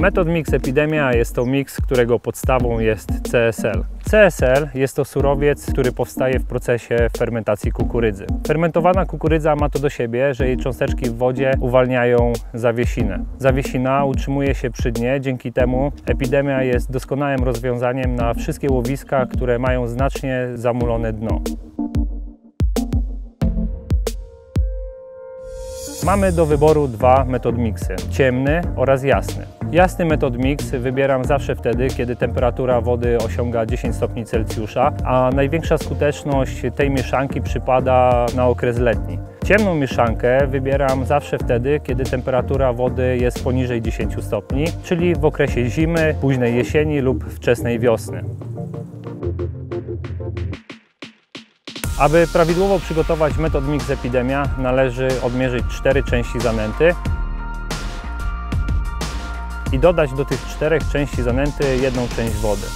Metod Mix Epidemia jest to miks, którego podstawą jest CSL. CSL jest to surowiec, który powstaje w procesie fermentacji kukurydzy. Fermentowana kukurydza ma to do siebie, że jej cząsteczki w wodzie uwalniają zawiesinę. Zawiesina utrzymuje się przy dnie, dzięki temu epidemia jest doskonałym rozwiązaniem na wszystkie łowiska, które mają znacznie zamulone dno. Mamy do wyboru dwa metod miksy, ciemny oraz jasny. Jasny metod mix wybieram zawsze wtedy, kiedy temperatura wody osiąga 10 stopni Celsjusza, a największa skuteczność tej mieszanki przypada na okres letni. Ciemną mieszankę wybieram zawsze wtedy, kiedy temperatura wody jest poniżej 10 stopni, czyli w okresie zimy, późnej jesieni lub wczesnej wiosny. Aby prawidłowo przygotować metod Mix Epidemia należy odmierzyć cztery części zanęty i dodać do tych czterech części zanęty jedną część wody.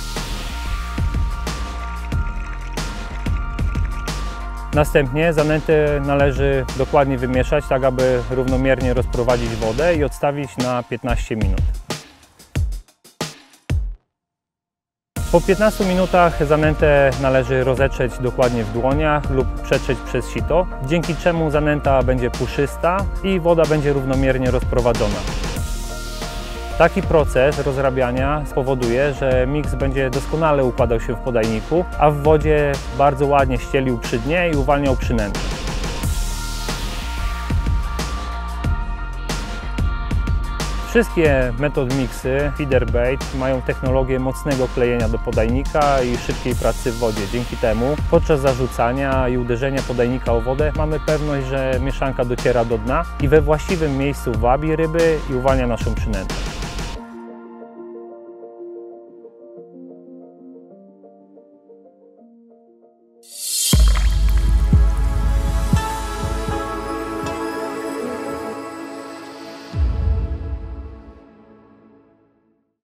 Następnie zanętę należy dokładnie wymieszać, tak aby równomiernie rozprowadzić wodę i odstawić na 15 minut. Po 15 minutach zanętę należy rozetrzeć dokładnie w dłoniach lub przetrzeć przez sito, dzięki czemu zanęta będzie puszysta i woda będzie równomiernie rozprowadzona. Taki proces rozrabiania spowoduje, że miks będzie doskonale układał się w podajniku, a w wodzie bardzo ładnie ścielił przy dnie i uwalniał przynętę. Wszystkie metod mixy feeder bait mają technologię mocnego klejenia do podajnika i szybkiej pracy w wodzie. Dzięki temu podczas zarzucania i uderzenia podajnika o wodę mamy pewność, że mieszanka dociera do dna i we właściwym miejscu wabi ryby i uwalnia naszą przynętę.